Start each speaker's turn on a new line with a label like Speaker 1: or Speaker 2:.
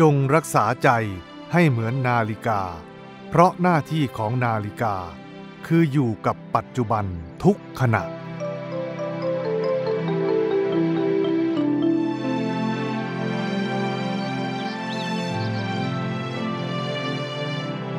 Speaker 1: จงรักษาใจให้เหมือนนาฬิกา เพราะหน้าที่ของนาฬิกา คืออยู่กับปัจจุบันทุกขณะ